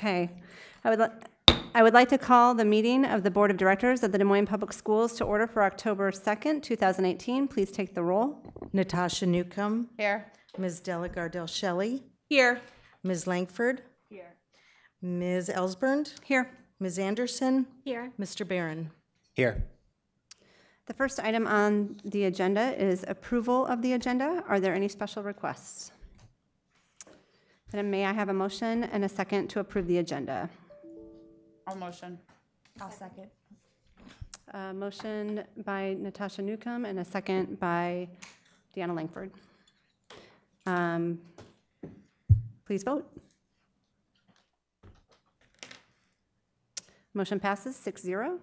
Okay. I would, I would like to call the meeting of the Board of Directors of the Des Moines Public Schools to order for October 2nd, 2018. Please take the roll. Natasha Newcomb, Here. Ms. Delagardelle Shelley, Here. Ms. Langford, Here. Ms. Elsbernd, Here. Ms. Anderson, Here. Mr. Barron. Here. The first item on the agenda is approval of the agenda. Are there any special requests? Then may I have a motion and a second to approve the agenda? I'll motion. I'll second. A motion by Natasha Newcomb and a second by Dionna Langford. Um, Please vote. Motion passes 6-0.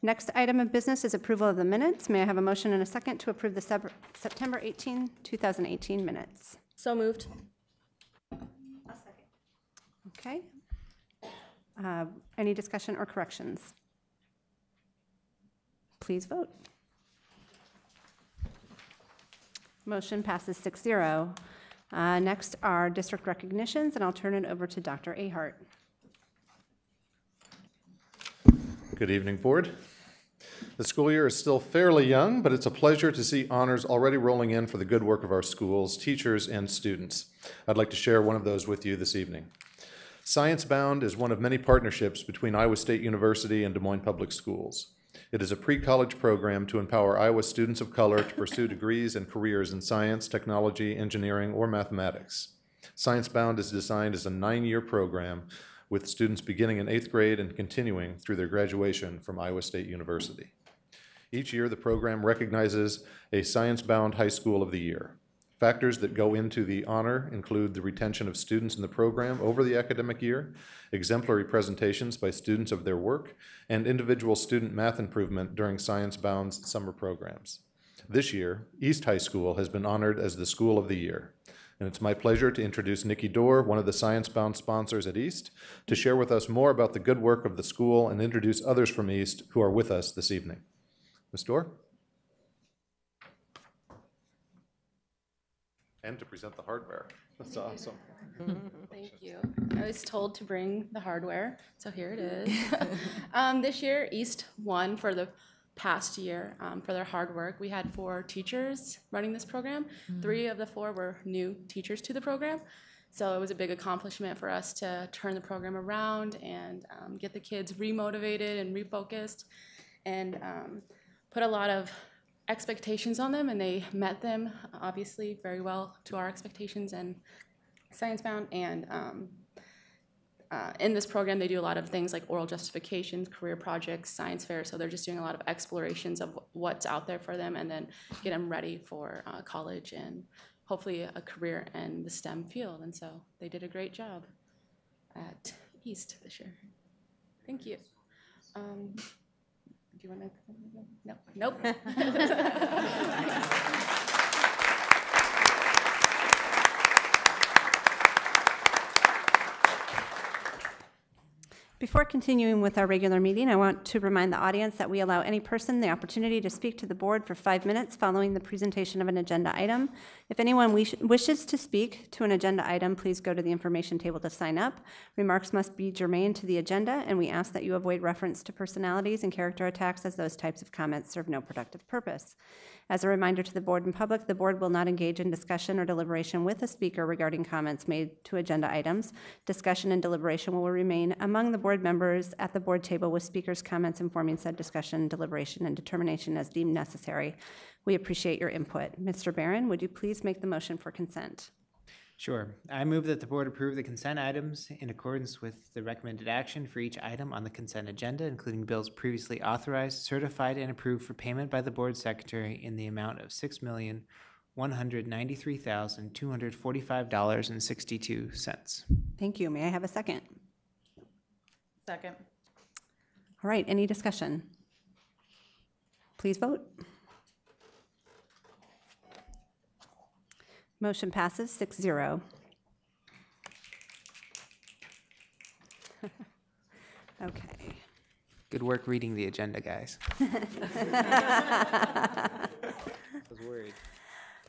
Next item of business is approval of the minutes. May I have a motion and a second to approve the Sep- September 18, 2018 minutes? So moved. Okay. Uh, Any discussion or corrections? Please vote. Motion passes 6-0. Uh, Next are district recognitions, and I'll turn it over to Dr. Ahart. Good evening, Board. The school year is still fairly young, but it's a pleasure to see honors already rolling in for the good work of our schools, teachers, and students. I'd like to share one of those with you this evening. Science Bound is one of many partnerships between Iowa State University and Des Moines Public Schools. It is a pre-college program to empower Iowa students of color to pursue degrees and careers in science, technology, engineering, or mathematics. Science Bound is designed as a nine-year program with students beginning in eighth grade and continuing through their graduation from Iowa State University. Each year, the program recognizes a science-bound high school of the year. Factors that go into the honor include the retention of students in the program over the academic year, exemplary presentations by students of their work, and individual student math improvement during Science Bound's summer programs. This year, East High School has been honored as the School of the Year. And it's my pleasure to introduce Nikki Dorr, one of the Science Bound sponsors at East, to share with us more about the good work of the school and introduce others from East who are with us this evening. Ms. Dorr? And to present the hardware. That's awesome. Thank you. I was told to bring the hardware, so here it is. um, this year, East won for the past year um, for their hard work. We had four teachers running this program. Three of the four were new teachers to the program. So it was a big accomplishment for us to turn the program around and um, get the kids remotivated and refocused and um, put a lot of expectations on them, and they met them obviously very well to our expectations and science bound and um, uh, in this program they do a lot of things like oral justifications career projects science fair so they're just doing a lot of explorations of what's out there for them and then get them ready for uh, college and hopefully a career in the stem field and so they did a great job at east this year. Thank you. Um, do you want to no. Nope Before continuing with our regular meeting, I want to remind the audience that we allow any person the opportunity to speak to the board for five minutes following the presentation of an agenda item. If anyone wish- wishes to speak to an agenda item, please go to the information table to sign up. Remarks must be germane to the agenda, and we ask that you avoid reference to personalities and character attacks as those types of comments serve no productive purpose. As a reminder to the board and public, the board will not engage in discussion or deliberation with a speaker regarding comments made to agenda items. Discussion and deliberation will remain among the board members at the board table with speakers' comments informing said discussion, deliberation, and determination as deemed necessary. We appreciate your input. Mr. Barron, would you please make the motion for consent? Sure. I move that the board approve the consent items in accordance with the recommended action for each item on the consent agenda, including bills previously authorized, certified, and approved for payment by the board secretary in the amount of six million, one hundred ninety-three thousand, two hundred forty-five dollars and sixty-two cents. Thank you. May I have a second? Second. All right, any discussion? Please vote. Motion passes 6-0. Okay. Good work reading the agenda, guys. I was worried.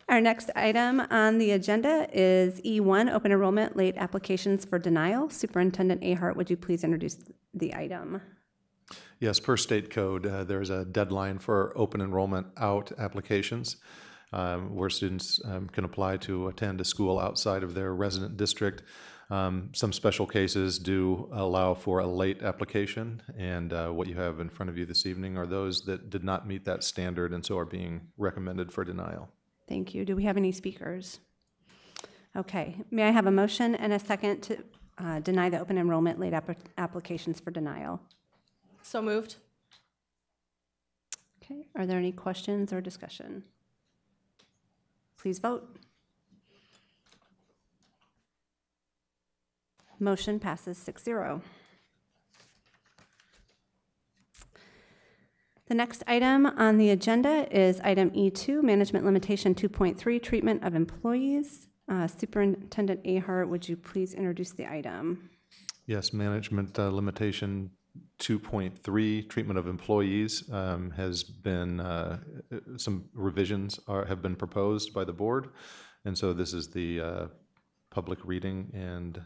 Our next item on the agenda is E1, open enrollment late applications for denial. Superintendent Ahart, would you please introduce the item? Yes, per state code, uh, there's a deadline for open enrollment out applications um, where students um, can apply to attend a school outside of their resident district. Um, Some special cases do allow for a late application, and uh, what you have in front of you this evening are those that did not meet that standard and so are being recommended for denial. Thank you. Do we have any speakers? Okay, may I have a motion and a second to uh, deny the open enrollment late app- applications for denial? So moved. Okay, are there any questions or discussion? Please vote. Motion passes 6-0. The next item on the agenda is item E2, Management Limitation 2.3, Treatment of Employees. Uh, Superintendent Ahart, would you please introduce the item? Yes, management uh, limitation 2.3, treatment of employees, um, has been, uh, some revisions are, have been proposed by the board. And so this is the uh, public reading and,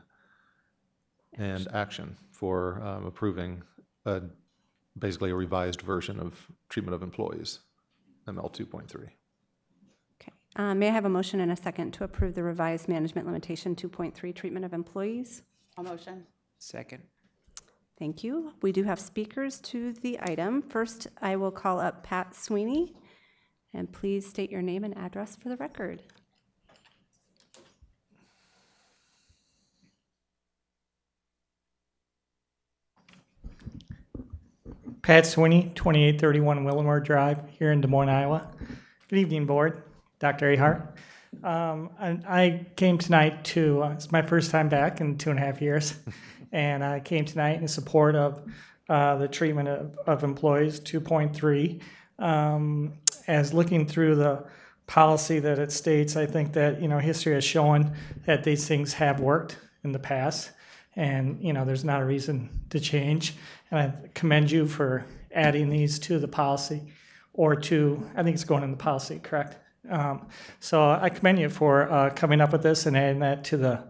and action for um, approving a- basically a revised version of treatment of employees, ML 2.3. Okay, uh, may I have a motion and a second to approve the revised Management Limitation 2.3, Treatment of Employees? I'll motion. Second. Thank you. We do have speakers to the item. First, I will call up Pat Sweeney, and please state your name and address for the record. Pat Sweeney, 2831 Willamore Drive, here in Des Moines, Iowa. Good evening, Board. Dr. Ahart. Um, I I came tonight to, uh, it's my first time back in two and a half years, and I came tonight in support of uh, the treatment of of employees, 2.3. Um, As looking through the policy that it states, I think that, you know, history has shown that these things have worked in the past, and, you know, there's not a reason to change. And I commend you for adding these to the policy, or to, I think it's going in the policy, correct? Um, So I commend you for uh, coming up with this and adding that to the,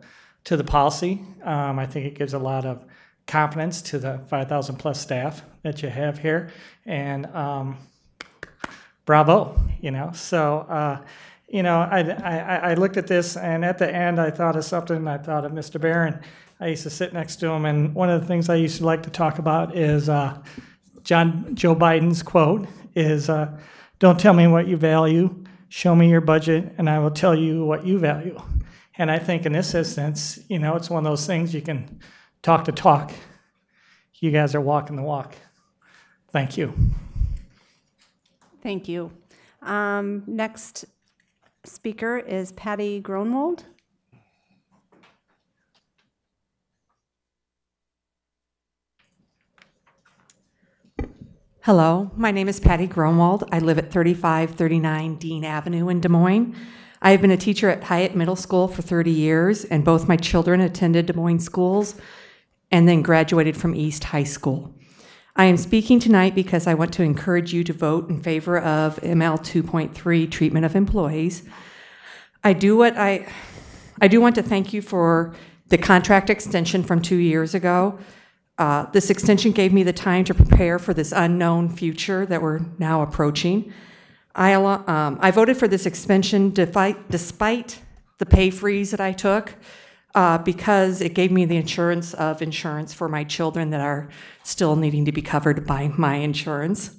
to the policy. Um, I think it gives a lot of confidence to the 5,000 plus staff that you have here. And um, bravo, you know. So, uh, you know, I, I, I looked at this, and at the end, I thought of something. I thought of Mr. Barron. I used to sit next to him, and one of the things I used to like to talk about is uh, John Joe Biden's quote is, uh, "Don't tell me what you value. Show me your budget, and I will tell you what you value." And I think in this instance, you know, it's one of those things you can talk to talk. You guys are walking the walk. Thank you. Thank you. Um, Next speaker is Patty Gronwald. Hello, my name is Patty Gromwald. I live at 3539 Dean Avenue in Des Moines. I have been a teacher at Hiatt Middle School for 30 years, and both my children attended Des Moines schools and then graduated from East High School. I am speaking tonight because I want to encourage you to vote in favor of ML 2.3 treatment of employees. I do what I, I do want to thank you for the contract extension from two years ago. Uh, This extension gave me the time to prepare for this unknown future that we're now approaching. I, um, I voted for this extension despite, the pay freeze that I took, uh, because it gave me the insurance of insurance for my children that are still needing to be covered by my insurance.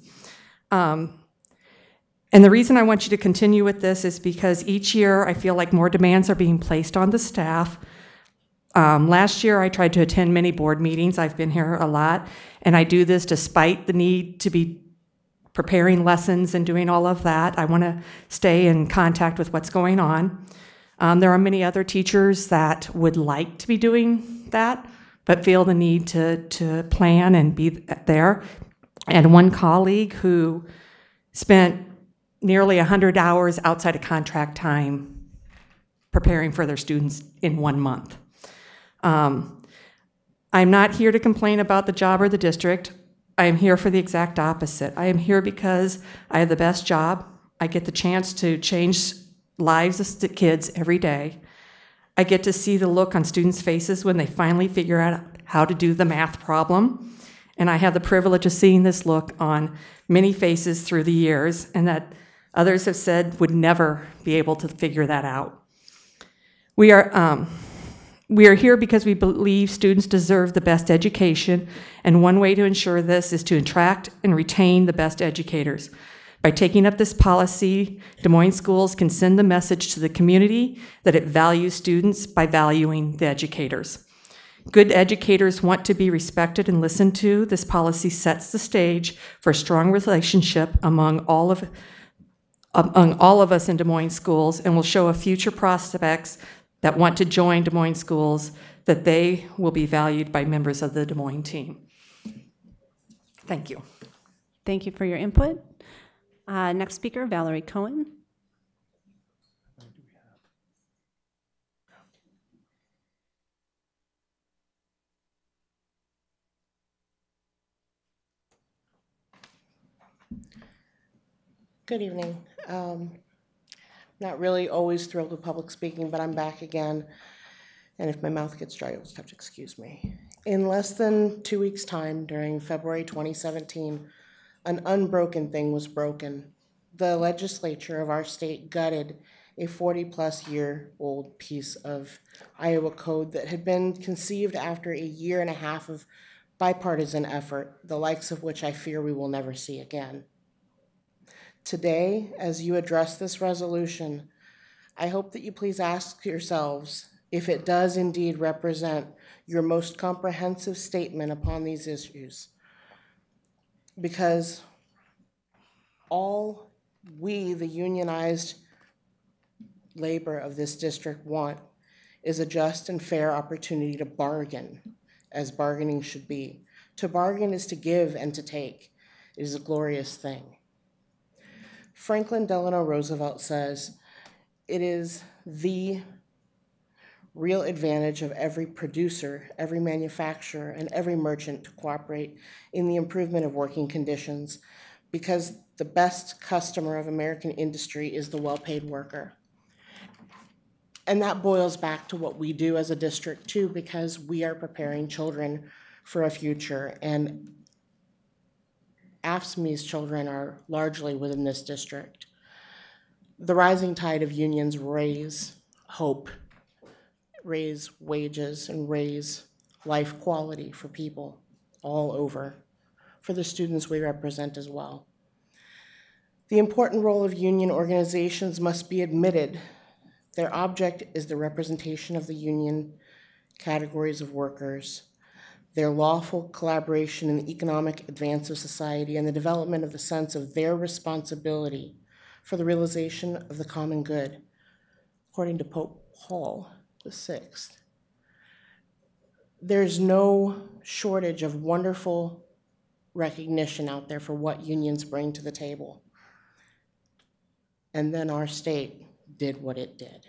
Um, And the reason I want you to continue with this is because each year I feel like more demands are being placed on the staff. Um, last year, I tried to attend many board meetings. I've been here a lot, and I do this despite the need to be preparing lessons and doing all of that. I want to stay in contact with what's going on. Um, there are many other teachers that would like to be doing that, but feel the need to, to plan and be there. And one colleague who spent nearly 100 hours outside of contract time preparing for their students in one month. Um, I'm not here to complain about the job or the district. I am here for the exact opposite. I am here because I have the best job. I get the chance to change lives of kids every day. I get to see the look on students' faces when they finally figure out how to do the math problem. And I have the privilege of seeing this look on many faces through the years, and that others have said would never be able to figure that out. We are, um, we are here because we believe students deserve the best education, and one way to ensure this is to attract and retain the best educators. By taking up this policy, Des Moines schools can send the message to the community that it values students by valuing the educators. Good educators want to be respected and listened to. This policy sets the stage for a strong relationship among all of among all of us in Des Moines schools and will show a future prospects that want to join Des Moines schools that they will be valued by members of the Des Moines team. Thank you. Thank you for your input. Uh, Next speaker, Valerie Cohen. Good evening. Um, Not really always thrilled with public speaking, but I'm back again. And if my mouth gets dry, you'll just have to excuse me. In less than two weeks' time, during February 2017, an unbroken thing was broken. The legislature of our state gutted a 40-plus year-old piece of Iowa code that had been conceived after a year and a half of bipartisan effort, the likes of which I fear we will never see again. Today, as you address this resolution, I hope that you please ask yourselves if it does indeed represent your most comprehensive statement upon these issues. Because all we, the unionized labor of this district, want is a just and fair opportunity to bargain, as bargaining should be. To bargain is to give and to take. It is a glorious thing. Franklin Delano Roosevelt says, it is the real advantage of every producer, every manufacturer, and every merchant to cooperate in the improvement of working conditions because the best customer of American industry is the well-paid worker. And that boils back to what we do as a district too, because we are preparing children for a future. And AFSCME's children are largely within this district. The rising tide of unions raise hope, raise wages, and raise life quality for people all over, for the students we represent as well. The important role of union organizations must be admitted. Their object is the representation of the union categories of workers their lawful collaboration in the economic advance of society, and the development of the sense of their responsibility for the realization of the common good, according to Pope Paul VI. There's no shortage of wonderful recognition out there for what unions bring to the table. And then our state did what it did.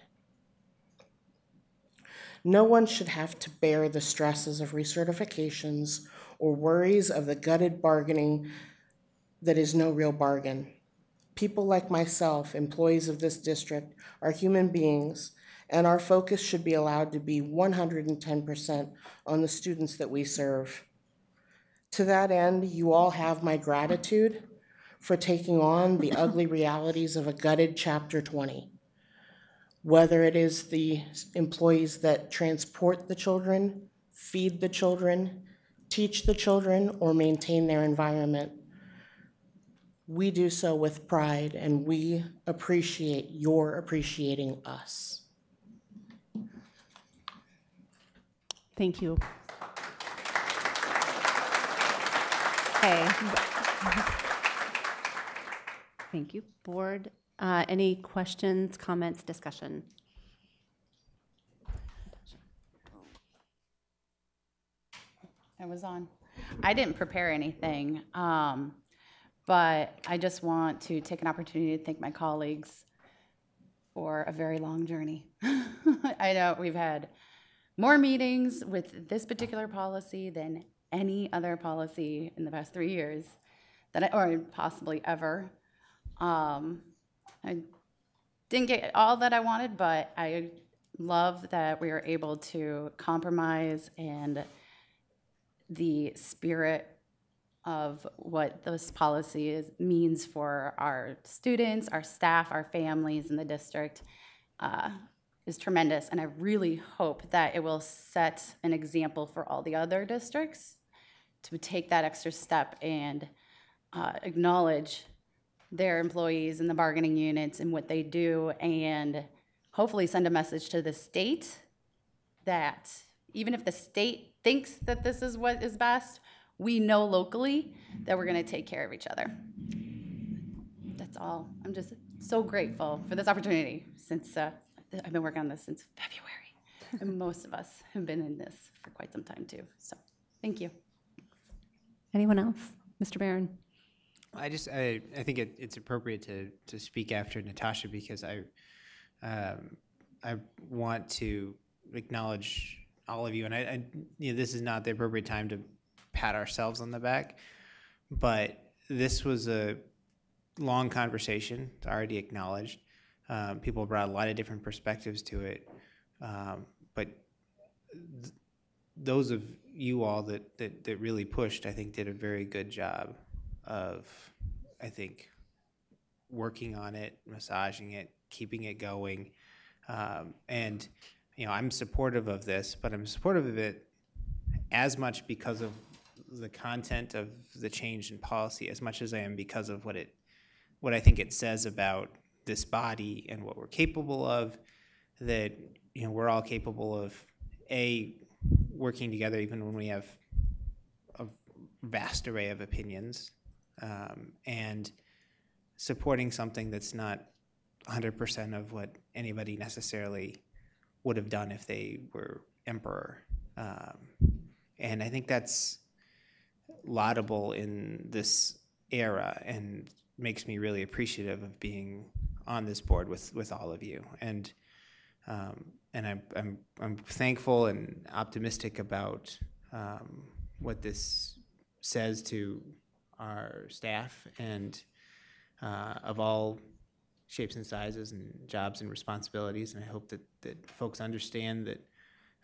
No one should have to bear the stresses of recertifications or worries of the gutted bargaining that is no real bargain. People like myself, employees of this district, are human beings, and our focus should be allowed to be 110% on the students that we serve. To that end, you all have my gratitude for taking on the ugly realities of a gutted Chapter 20 whether it is the employees that transport the children, feed the children, teach the children, or maintain their environment. We do so with pride, and we appreciate your appreciating us. Thank you. Okay. Thank you. Board, uh, any questions, comments, discussion? I was on. I didn't prepare anything, um, but I just want to take an opportunity to thank my colleagues for a very long journey. I know we've had more meetings with this particular policy than any other policy in the past three years, that I, or possibly ever. Um, I didn't get all that I wanted, but I love that we were able to compromise and the spirit of what this policy is, means for our students, our staff, our families in the district uh, is tremendous. And I really hope that it will set an example for all the other districts to take that extra step and uh, acknowledge their employees and the bargaining units and what they do, and hopefully send a message to the state that even if the state thinks that this is what is best, we know locally that we're going to take care of each other. That's all. I'm just so grateful for this opportunity since uh, I've been working on this since February. and most of us have been in this for quite some time too. So thank you. Anyone else? Mr. Barron? I just, I, I think it, it's appropriate to, to speak after Natasha because I, um, I want to acknowledge all of you, and I, I, you know, this is not the appropriate time to pat ourselves on the back, but this was a long conversation, it's already acknowledged. Um, people brought a lot of different perspectives to it, um, but th- those of you all that, that, that really pushed, I think, did a very good job of, I think, working on it, massaging it, keeping it going. Um, and, you know, I'm supportive of this, but I'm supportive of it as much because of the content of the change in policy as much as I am because of what it, what I think it says about this body and what we're capable of. That you know we're all capable of a working together even when we have a vast array of opinions um, and supporting something that's not 100% of what anybody necessarily would have done if they were emperor. Um, and I think that's laudable in this era and makes me really appreciative of being on this board with, with all of you. And um, and I'm, I'm, I'm thankful and optimistic about um, what this says to our staff and uh, of all shapes and sizes and jobs and responsibilities. And I hope that, that folks understand that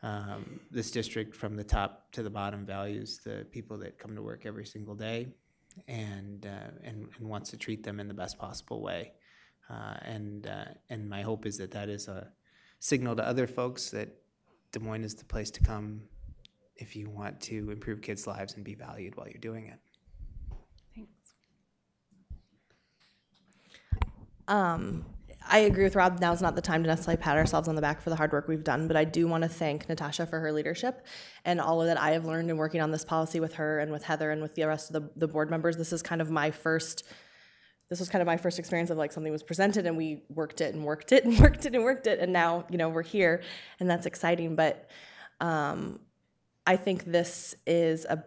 um, this district from the top to the bottom values the people that come to work every single day and, uh, and, and wants to treat them in the best possible way. Uh, and, uh, and my hope is that that is a signal to other folks that Des Moines is the place to come if you want to improve kids' lives and be valued while you're doing it. Um, I agree with Rob. Now's not the time to necessarily pat ourselves on the back for the hard work we've done, but I do want to thank Natasha for her leadership and all of that I have learned in working on this policy with her and with Heather and with the rest of the, the board members. This is kind of my first this was kind of my first experience of like something was presented and we worked it and worked it and worked it and worked it and now you know we're here and that's exciting but um, i think this is a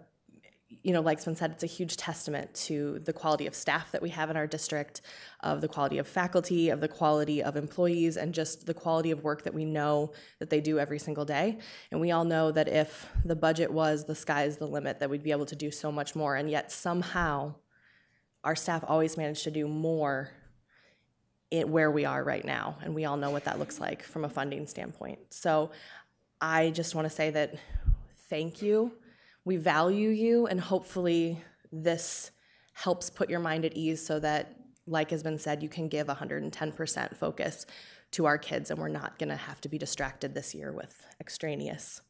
you know like's been said it's a huge testament to the quality of staff that we have in our district of the quality of faculty of the quality of employees and just the quality of work that we know that they do every single day and we all know that if the budget was the sky's the limit that we'd be able to do so much more and yet somehow our staff always manage to do more in where we are right now, and we all know what that looks like from a funding standpoint. So I just want to say that thank you. We value you, and hopefully this helps put your mind at ease so that, like has been said, you can give 110% focus to our kids, and we're not going to have to be distracted this year with extraneous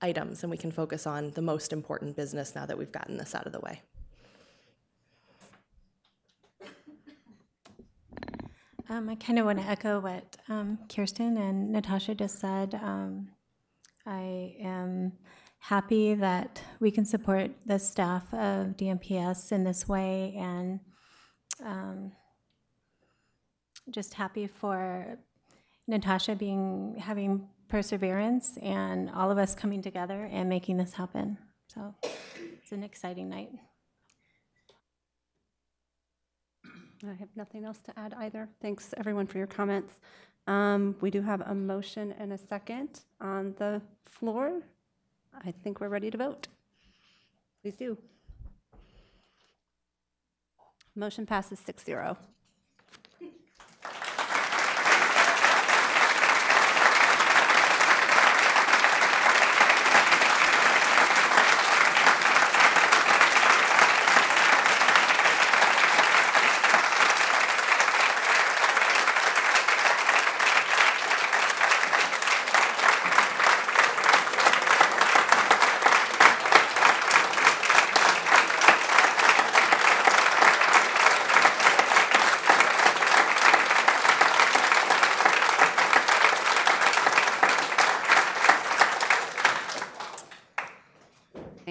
items, and we can focus on the most important business now that we've gotten this out of the way. Um, I kind of want to echo what um, Kyrstin and Natasha just said. Um, I am happy that we can support the staff of DMPS in this way and um, just happy for Natasha being having perseverance and all of us coming together and making this happen. So it's an exciting night. I have nothing else to add either. Thanks, everyone, for your comments. Um, We do have a motion and a second on the floor. I think we're ready to vote. Please do. Motion passes 6-0.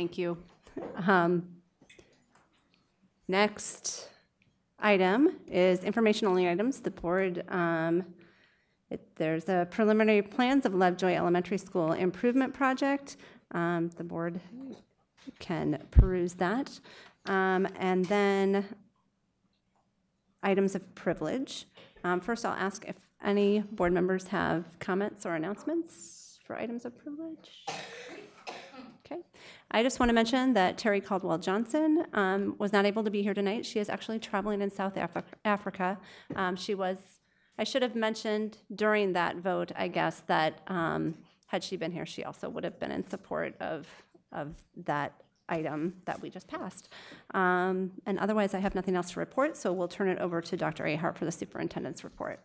Thank you. Um, Next item is information-only items. The board, um, it- there's a preliminary plans of Lovejoy Elementary School Improvement Project. Um, The board can peruse that. Um, And then items of privilege. Um, First, I'll ask if any board members have comments or announcements for items of privilege. Okay. I just want to mention that Teree Caldwell Johnson um, was not able to be here tonight. She is actually traveling in South Afri- Africa. Um, She was, I should have mentioned during that vote, I guess, that um, had she been here, she also would have been in support of, of that item that we just passed. Um, And otherwise, I have nothing else to report, so we'll turn it over to Dr. Ahart for the superintendent's report.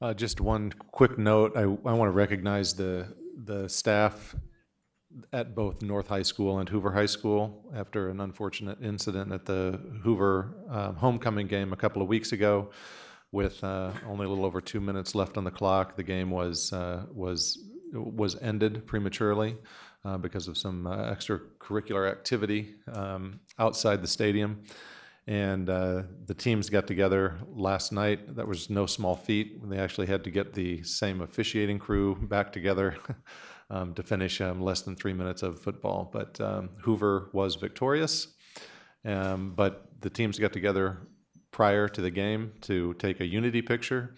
Uh, Just one quick note, I, I want to recognize the, the staff at both North High School and Hoover High School after an unfortunate incident at the Hoover um, homecoming game a couple of weeks ago. With uh, only a little over two minutes left on the clock, the game was, uh, was, was ended prematurely uh, because of some uh, extracurricular activity um, outside the stadium. And uh, the teams got together last night. That was no small feat. They actually had to get the same officiating crew back together um, to finish um, less than three minutes of football. But um, Hoover was victorious. Um, but the teams got together prior to the game to take a unity picture.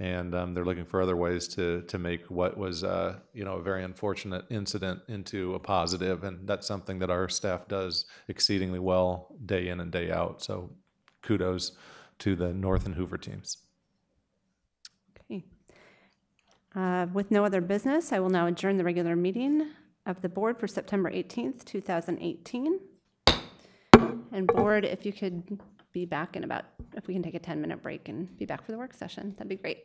And um, they're looking for other ways to, to make what was, uh, you know, a very unfortunate incident into a positive. And that's something that our staff does exceedingly well day in and day out. So kudos to the North and Hoover teams. Okay. Uh, With no other business, I will now adjourn the regular meeting of the board for September 18th, 2018. And board, if you could be back in about, if we can take a 10-minute break and be back for the work session, that'd be great.